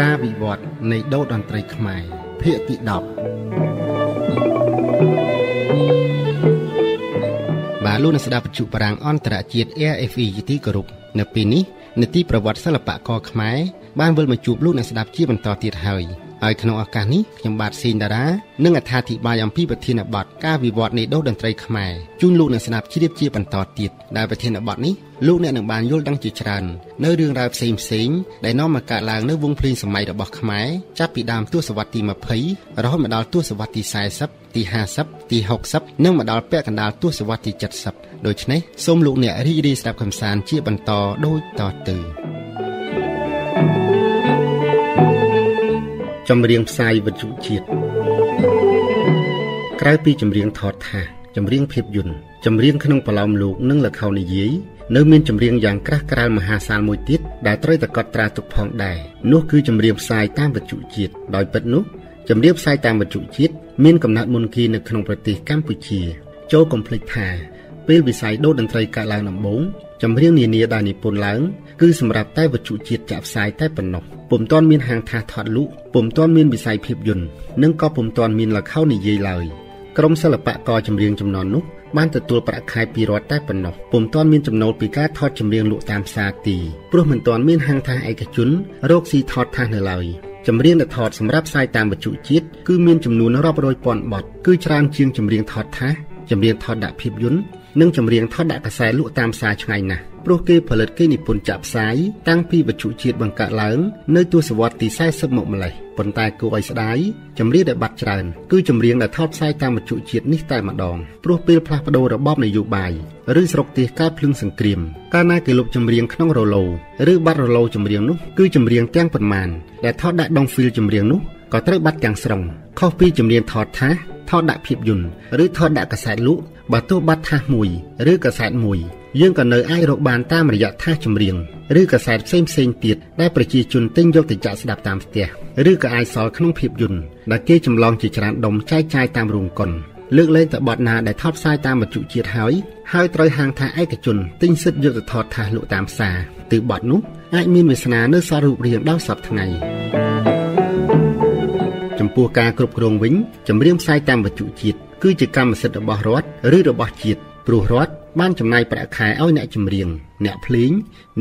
ការវិវត្តនៃដូតន្ត្រីខ្មែរភាគទី10បាទលោកអ្នកស្ដាប់វិទ្យុបារាំងអន្តរជាតិ AFE ជាទីគោរពនៅពេលនេះនីតិប្រវត្តិសិល្បករខ្មែរបានវិលមកជួបលោកអ្នកស្ដាប់ជាបន្តទៀតហើយ ហើយក្នុងឱកាសនេះខ្ញុំបាទសេងតារានឹងអត្ថាធិប្បាយអំពីប្រធានបទការវិវត្តនៃដូតន្ត្រីខ្មែរជូនលោកអ្នកស្ដាប់ជ្រាបជាបន្តទៀតដែលប្រធានបទនេះលោកអ្នកនឹងបានយល់ដឹងជាច្រើននៅរឿងរ៉ាវផ្សេងផ្សេងដែលនាំមកកើតឡើងនៅវងភ្លេងសម័យរបស់ខ្មែរចាប់ពីដើមទសវត្សទី20រហូតមកដល់ទសវត្សទី40ទី50ទី60និងមកដល់ពាក់កណ្ដាលទសវត្សទី70ដូច្នេះសូមលោកអ្នករីករាយស្ដាប់កំសាន្តជាបន្តដូចតទៅ ចម្រៀងផ្សាយវិទ្យុជាតិក្រៅពីចម្រៀងថតថាសចម្រៀងភាពយន្តចម្រៀងក្នុងប្រឡោមលោកនិងលខោនិយាយនៅមានចម្រៀងយ៉ាងក្រាស់ក្រែលមហាសាលមួយទៀតដែលត្រូវតែកត់ត្រាទុកផងដែរនោះគឺចម្រៀងផ្សាយតាមវិទ្យុជាតិដោយពិតនោះចម្រៀងផ្សាយតាមវិទ្យុជាតិមានកំណើតមុនគេនៅក្នុងប្រទេសកម្ពុជា ចូលកុំភ្លេចថា ពេលវិស័យដូតន្ត្រីកើតឡើងដំបូងចម្រៀងនានាដែលនិពន្ធឡើងគឺសម្រាប់តែវិទ្យុជាតិចាក់ផ្សាយតែប៉ុណ្ណោះពុំទាន់មានហាងថាសថតលក់ពុំទាន់មានវិស័យភាពយន្តនិងក៏ពុំទាន់មានលខោនិយាយឡើយក្រុមសិល្បករចម្រៀងចំនួននោះបានទទួលប្រាក់ខែពីរដ្ឋតែប៉ុណ្ណោះពុំទាន់មានចំណូលពីការថតចម្រៀងលក់តាមផ្សារទីព្រោះមិនទាន់មានហាងថាសឯកជនរកស៊ីថតថាសនៅឡើយចម្រៀងដែលថតសម្រាប់ផ្សាយតាមវិទ្យុជាតិគឺមានចំនួនរាប់រយពាន់បទគឺច្រើនជាងចម្រៀងថតថាសចម្រៀងថតដាក់ភាពយន្ត និងចម្រៀងថតដាក់កាសែតលក់តាមផ្សារឆ្ងាយណាស់ព្រោះគេផលិតគេនិពន្ធចាក់ផ្សាយតាំងពីវិទ្យុជាតិបង្កើតឡើងនៅទសវត្សរ៍ទី40មកម្លេះប៉ុន្តែគួរឲ្យស្ដាយចម្រៀងដែលបាត់ច្រើនគឺចម្រៀងដែលថតផ្សាយតាមវិទ្យុជាតិនេះតែម្ដងព្រោះពេលផ្លាស់ប្ដូររបបនយោបាយឬស្រុកទេសកើតភ្លឹងសង្គ្រាមកាលណាគេលុបចម្រៀងក្នុងរឡូឬបាត់រឡូចម្រៀងនោះគឺចម្រៀងទាំងប៉ុន្មានដែលថតដាក់ដងហ្វីលចម្រៀងនោះក៏ត្រូវបាត់ទាំងស្រុងខុសពីចម្រៀងថតថាស ថតដាក់ភាពយន្តឬថតដាក់កាសែតលក់បើទោះបាត់ថាសមួយឬកាសែតមួយយើងក៏នៅអាចរកបានតាមរយៈថាសចម្រៀងឬកាសែតផ្សេងផ្សេងទៀតដែលប្រជាជនទិញយកទៅចាក់ស្ដាប់តាមផ្ទះឬក៏អាចសល់ក្នុងភាពយន្តដែលគេចម្លងជាច្រើនដុំចែកចាយតាមរោងកុនលើកលែងតែបទណាដែលថតផ្សាយតាមវិទ្យុជាតិហើយហើយត្រូវហាងថាឯកជនទិញសិទ្ធិយកទៅថតថាសលក់តាមផ្សារទើបបទនោះអាចមានវាសនានៅសល់រូបរាងដល់សពថ្ងៃចំ ពោះការគ្រប់គ្រងវិញចម្រៀងផ្សាយតាមវិទ្យុជាតិគឺជាកម្មសិទ្ធិរបស់រដ្ឋឬរបស់ជាតិព្រោះរដ្ឋបានចំណាយប្រាក់ខែឲ្យអ្នកចម្រៀងអ្នកភ្លេង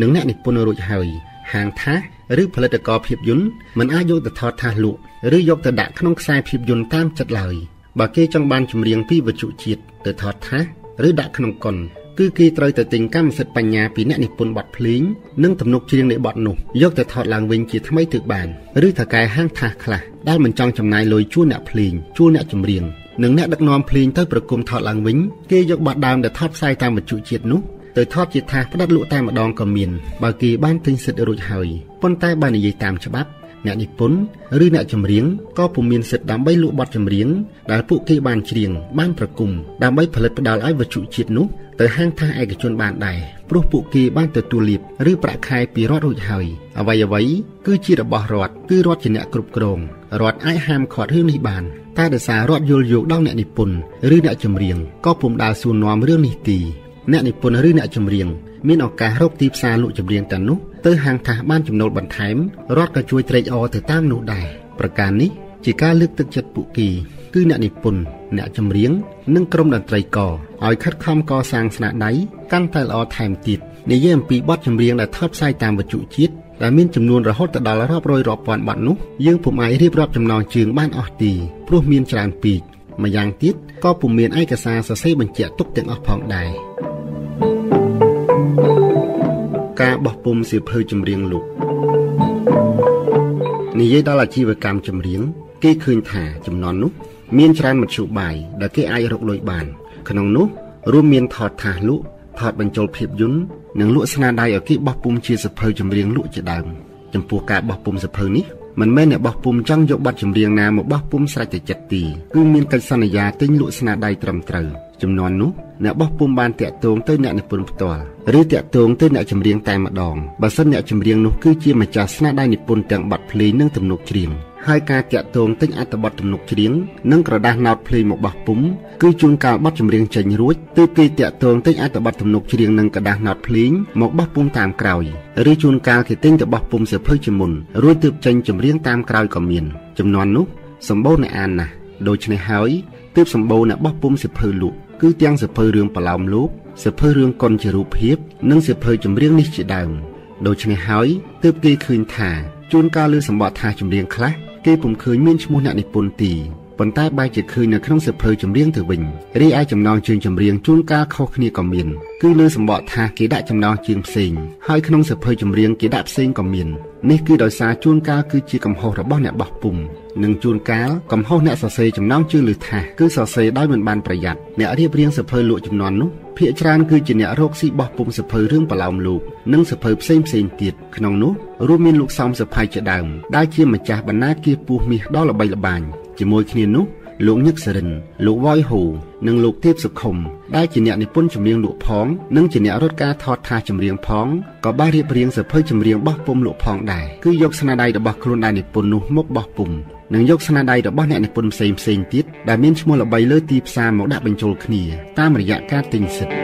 និងអ្នកនិពន្ធរួចហើយហាងថាសឬផលិតករភាពយន្តមិនអាចយកទៅថតថាសលក់ឬយកទៅដាក់ក្នុងខ្សែភាពយន្តតាមចិត្តឡើយបើគេចង់បានចម្រៀងពីវិទ្យុជាតិទៅថតថាសឬដាក់ក្នុងកុន គឺគេត្រូវទៅទិញកម្មសិទ្ធិបញ្ញាពីអ្នកនិពន្ធបទភ្លេងនិងទំនុកច្រៀងនៃបទនោះយកទៅថតឡើងវិញជាថ្មីទើបបានឬថៅកែហាងថាសខ្លះដែលមិនចង់ចំណាយលុយជួលអ្នកភ្លេងជួលអ្នកចម្រៀងនិងអ្នកដឹកនាំភ្លេងទៅប្រគំថតឡើងវិញគេយកបទដើមដែលថតផ្សាយតាមវិទ្យុជាតិនោះទៅថតជាថាសផ្ដាត់លក់តែម្ដងក៏មានបើគេបានទិញសិទ្ធិរួចហើយប៉ុន្តែបើនិយាយតាមច្បាប់ អ្នកនិពន្ធឬអ្នកចម្រៀងក៏ពុំមានសិទ្ធិដើម្បីលក់បទចម្រៀងដែលពួកគេបានច្រៀងបានប្រគំដើម្បីផលិតផ្ដល់ឲ្យវិទ្យុជាតិនោះទៅហាងថាសឯកជនបានដែរព្រោះពួកគេបានទទួលលាភឬប្រាក់ខែពីរដ្ឋរួចហើយអ្វីអ្វីគឺជារបស់រដ្ឋគឺរដ្ឋជាអ្នកគ្រប់គ្រងរដ្ឋអាចហាមឃាត់រឿងនេះបានតែដោយសាររដ្ឋយល់យោគដល់អ្នកនិពន្ធឬអ្នកចម្រៀងក៏ពុំដាល់សួរនាំរឿងនេះទីអ្នកនិពន្ធឬអ្នកចម្រៀង មានឱកាសរកទីផ្សារលក់ចម្រៀងទាំងនោះទៅហាងថាសបានចំណូលបន្ថែមរដ្ឋក៏ជួយត្រេកអរទៅតាមនោះដែរប្រការនេះជាការលើកទឹកចិត្តពួកគេគឺអ្នកនិពន្ធអ្នកចម្រៀងនិងក្រុមតន្ត្រីករឲ្យខិតខំកសាងស្នាដៃកាន់តែល្អថែមទៀតនិយាយអំពីបទចម្រៀងដែលថតផ្សាយតាមវិទ្យុជាតិដែលមានចំនួនរហូតដល់រាប់រយរាប់ពាន់បទនោះយើងពុំអាចរៀបរាប់ចំណងជើងបានអស់ទីព្រោះមានច្រើនពេកម្យ៉ាងទៀតក៏ពុំមានឯកសារសរសេរបញ្ជាក់ទុកទាំងអស់ផងដែរ ការបោះពុំសៀវភៅចម្រៀងលោកនិយាយដល់អាជីវកម្មចម្រៀង គេឃើញថាចំនួននោះ មានច្រើនមធ្យោបាយដែលគេអាចរកលុយបាន ក្នុងនោះរួមមានថតថាសលក់ថតបញ្ចូលភាពយន្តនិងលក់ស្នាដៃឲ្យគេបោះពុំជាសភៅចម្រៀងលក់ជាដើមចំពោះការបោះពុំសភៅនេះ មិនមែនអ្នកបោះពុំចង់យកប័ណ្ណចម្រៀងណាមកបោះពុំស្រេចតែចិត្តទីគឺមានកិច្ចសន្យាទិញលក់ស្នាដៃត្រឹមត្រូវចំនួននោះអ្នកបោះពុំបានតាក់ទងទៅអ្នកនិពន្ធផ្ទាល់ឬតាក់ទងទៅអ្នកចម្រៀងតែម្ដងបើសិនអ្នកចម្រៀងនោះគឺជាម្ចាស់ស្នាដៃនិពន្ធទាំងបទភ្លេងនិងទំនុកច្រៀង ហហើយការតាក់ទងទិញអត្ថបទទំនុកច្រៀងនិងក្រដាសណោតភ្លេងមកបោះពុំគឺជួនកាលបទចម្រៀងចេញរួចទើបគេតាក់ទងទិញអត្ថបទទំនុកច្រៀងនិងក្រដាសណោតភ្លេងមកបោះពុំតាមក្រោយឬជួនកាលគេទិញទៅបោះពុំសៀវភៅជាមុនរួចទើបចេញចម្រៀងតាមក្រោយក៏មានចំនួននោះសម្បូរអ្នកអានណាស់ដូច្នេះហើយទើបសម្បូរអ្នកបោះពុំសៀវភៅលក់គឺទាំងសៀវភៅរឿងបឡោមលោកសៀវភៅរឿងកុនជារូបភាពនិងសៀវភៅចម្រៀងនេះជាដើមដូច្នេះហើយទើបគេឃើញថាជួនកាលលើសម្បត្តិថាចម្រៀងខ្លះ គេពុំឃើញមានឈ្មោះអ្នកនិពន្ធទី ប៉ុន្តែបែរជាឃើញនៅក្នុងសៀវភៅចម្រៀងទៅវិញរីឯចំណងជើងចម្រៀងជួនកាលខុសគ្នាក៏មានគឺលើសម្បកថាគេដាក់ចំណងជើងផ្សេងហើយក្នុងសៀវភៅចម្រៀងគេដាក់ផ្សេងក៏មាននេះគឺដោយសារជួនកាលគឺជាកំហុសរបស់អ្នកបោះពុំនិងជួនកាលកំហុសអ្នកសរសេរចំណងជើងលើថាសគឺសរសេរដោយមិនបានប្រយ័ត្នអ្នករៀបរៀងសៀវភៅលក់ចំនួននោះភាគច្រើនគឺជាអ្នករកស៊ីបោះពុំសៀវភៅរឿងបឡោមលោកនិងសៀវភៅផ្សេងផ្សេងទៀតក្នុងនោះរួមមានលោកសំសភ័យជាដើមដែលជាម្ចាស់បណ្ណាគារពោះមាសដ៏ល្បីល្បាញ ជាមួយគ្នានោះលោកញឹកសរិនលោកវ៉យហូនិងលោកទេពសុខុមដែលជាអ្នកនិពន្ធចម្រៀងលក់ផងនិងជាអ្នករត់ការថតថាចម្រៀងផងក៏បានរៀបរៀងសភៅចម្រៀងបោះពុំលក់ផងដែរគឺយកស្នាដៃរបស់ខ្លួនដែលនិពន្ធនោះមកបោះពុំនិងយកស្នាដៃរបស់អ្នកនិពន្ធផ្សេងផ្សេងទៀតដែលមានឈ្មោះល្បីលើទីផ្សារមកដាក់បញ្ចូលគ្នា តាមរយៈការទិញសិទ្ធិ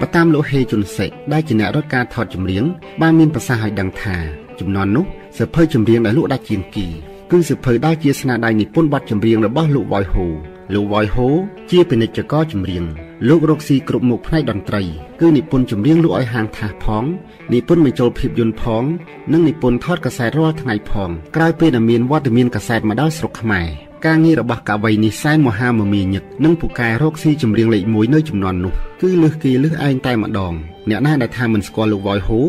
បតាមលោកហេជុនសេកដែលជាអ្នករត់ការថតចម្រៀងបានមានប្រសាសន៍ឲ្យដឹងថាចំនួននោះសភៅចម្រៀងដែលលក់ដាច់ជាងគី គឺសិភៅដែលជាស្នាដៃនិពន្ធបទចម្រៀងរបស់លោកវ៉យហូលោកវ៉យហូជាពាណិជ្ជករចម្រៀងលោករកស៊ីគ្រប់មុខផ្នែកតន្ត្រីគឺនិពន្ធចម្រៀងលក់ឲ្យហាងថាសផងនិពន្ធបញ្ចូលភាពយន្តផង និងនិពន្ធថតកាសែតរាល់ថ្ងៃផងក្រោយពេលដែលមានវត្តមានកាសែតមកដល់ស្រុកខ្មែរការងាររបស់កវីនេះសែនមហាមមាញឹកនិងពូកែរកស៊ីចម្រៀងលេខ1នៅចំនួននោះគឺលឹះគេលឹះឯងតែម្ដងអ្នកណាដែលថាមិនស្គាល់លោកវ៉យហូ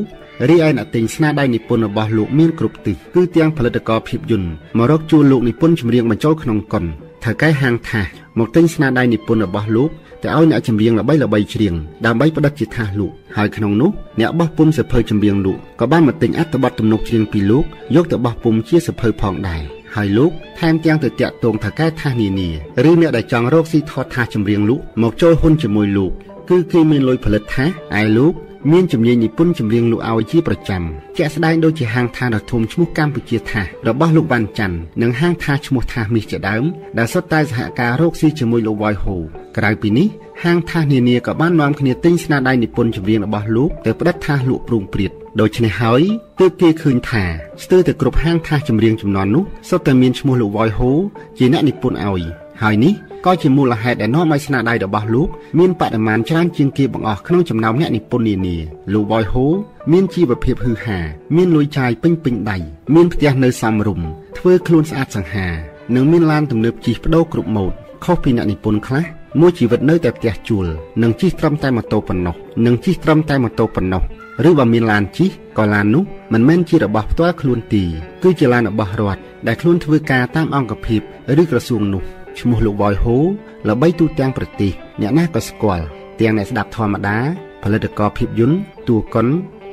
រីឯអ្នកទិញស្នាដៃនិពន្ធរបស់លោកមានគ្រប់ទិសគឺទាំងផលិតករភាពយន្តមករកជួលលោកនិពន្ធចម្រៀងបញ្ចូលក្នុងកុនថៅកែហាងថាសមកទិញស្នាដៃនិពន្ធរបស់លោកទៅឲ្យអ្នកចម្រៀងល្បីល្បីច្រៀងដើម្បីផ្ដិតជាថាសលោកហើយក្នុងនោះអ្នកបោះពុំសភៅចម្រៀងលោកក៏បានមកទិញអត្ថបទទំនុកច្រៀងពីលោកយកទៅបោះពុំជាសភៅផងដែរហើយលោកថែមទាំងទៅតាក់ទងថៅកែថាសនានាឬអ្នកដែលចង់រកស៊ីថតថាសចម្រៀងលោកមកចូលហ៊ុនជាមួយលោកគឺគេមានលុយផលិតថាសឯលោក មានជំនាញនិពន្ធចម្រៀងលោកឲ្យជាប្រចាំជាក់ស្ដែងដូចជាហាងថាដ៏ធំឈ្មោះកម្ពុជាថាសរបស់លោកវ៉ាន់ច័ន្ទនិងហាងថាសឈ្មោះថាសមាសជាដើមដែលសុទ្ធតែសហការរកស៊ីជាមួយលោកវ៉យហូក្រៅពីនេះហាងថាសនានាក៏បាននាំគ្នាទិញស្នាដៃនិពន្ធចម្រៀងរបស់លោកទៅផ្តិតថាសលក់ព្រួងព្រាតដូច្នេះហើយទើបគេឃើញថាស្ទើរតែគ្រប់ហាងថាសចម្រៀងចំនួននោះសុទ្ធតែមានឈ្មោះលោកវ៉យហូជាអ្នកនិពន្ធឲ្យហើយនេះ ក៏ជាមូលហេតុដែលនាំឲ្យស្នាដៃរបស់លោកមានបរិមាណច្រើនជាងគេបង្អស់ក្នុងចំណោមអ្នកនិពន្ធនានាលោកវ៉យហូមានជីវភាពហឺហា មានលុយចាយពេញពេញដៃមានផ្ទះនៅសំរុំធ្វើខ្លួនស្អាតសង្ហានិងមានឡានទំនើបជិះបដូរគ្រប់ម៉ូដខុសពីអ្នកនិពន្ធខ្លះមួយជីវិតនៅតែផ្ទះជួលនិងជិះត្រឹមតែម៉ូតូប៉ុណ្ណោះនិងជិះត្រឹមតែម៉ូតូប៉ុណ្ណោះឬបើមានឡានជិះក៏ឡាននោះមិនមែនជារបស់ផ្ទាល់ខ្លួនទីគឺជាឡានរបស់រដ្ឋដែលខ្លួនធ្វើការតាមអង្គភាពឬក្រសួងនោះ ឈ្មោះលោកបយហូល្បីទូទាំងប្រទេសអ្នកណាក៏ស្គាល់ទាំងអ្នកស្ដាប់ធម្មតាផលិតករភាពយន្តតួកុន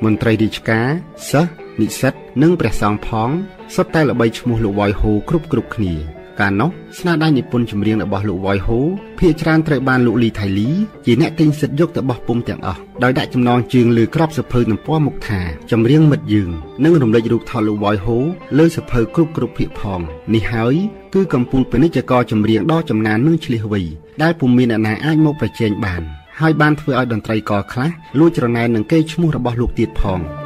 មន្ត្រីរាជការសិស្សនិស្សិតនិងព្រះសង្ឃផងសុទ្ធតែល្បីឈ្មោះលោកវយហូគ្រប់គ្រប់គ្នា កាលនោះស្នាដៃនិពន្ធចម្រៀងរបស់លោកវ៉យហូភាគច្រើនត្រូវបានលោកលីថៃលីជាអ្នកទិញសិទ្ធិយកទៅបោះពុំទាំងអស់ដោយដាក់ចំណងជើងលើក្របសភៅទំព័រមុខថាចម្រៀងមិត្តយើងនិងរំលេចរូបថតលោកវ៉យហូលើសភៅគ្រប់គ្រប់ភាគផងនេះហើយគឺកម្ពុជាពាណិជ្ជករចម្រៀងដ៏ចំណាននិងឆ្លៀសវៃដែលពុំមានអ្នកណាអាចមកប្រជែងបានហើយបានធ្វើឲ្យតន្ត្រីករខ្លះលួចច្រណែននឹងកេរ្តិ៍ឈ្មោះរបស់លោកទៀតផង thank you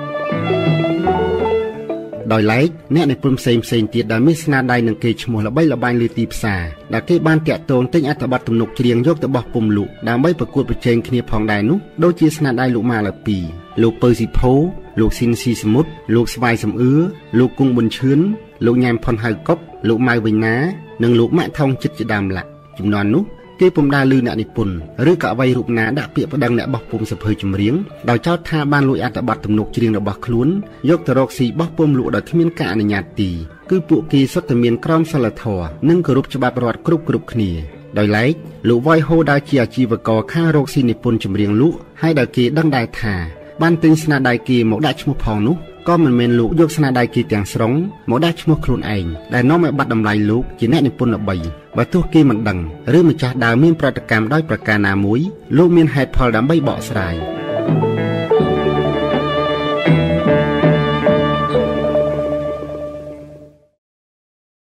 ដោយឡែកអ្នកនិពន្ធផ្សេងផ្សេងទៀតដែលមានស្នាដៃនឹងគេឈ្មោះល្បីល្បាញលើទីផ្សារដែលគេបានតាក់ទងទិញអត្ថបទទំនុកច្រៀងយកទៅបោះពុំលក់ដើម្បីប្រកួតប្រជែងគ្នាផងដែរនោះដូចជាស្នាដៃលោកម៉ាឡាពីលោកពៅស៊ីផូលោកស៊ីនស៊ីសមុទ្រលោកស្វាយសំអឿលោកគង់ប៊ុនឈឿនលោកញ៉ែមផុនហៅកុកលោកម៉ៅវិញណា និងលោកម៉ាក់ថងចិត្តជាដើមឡាក់ចំនួននោះ គេពុំដាលឺអ្នកនិពន្ធឬក៏អ្វីរូបណាដាក់ពាក្យប្តឹងអ្នកបោះពុំសភើចម្រៀងដោយចោទថាបានលួចអត្ថបទទំនុកច្រៀងរបស់ខ្លួនយកទៅរកស៊ីបោះពុំលក់ដោយគ្មានការអនុញ្ញាតទីគឺពួកគេសុទ្ធតែមានក្រមសីលធម៌និងគោរពច្បាប់រដ្ឋគ្រប់គ្រប់គ្នាដោយឡែកលោកវ៉ៃហូដែលជាអាជីវករខាងរកស៊ីនិពន្ធចម្រៀងលក់ហើយដែលគេដឹងដែរថា បានទិញស្នាដៃគេមកដាក់ឈ្មោះផងនោះក៏មិនមែនលោកយកស្នាដៃគេទាំងស្រុងមកដាក់ឈ្មោះខ្លួនឯងដែលនាំឲ្យបាត់តម្លៃលោកជាអ្នកនិពន្ធល្បីបើទោះគេមិនដឹងឬម្ចាស់ដើមមានប្រតិកម្មដោយប្រការណាមួយលោកមានហេតុផលដើម្បីបកស្រាយ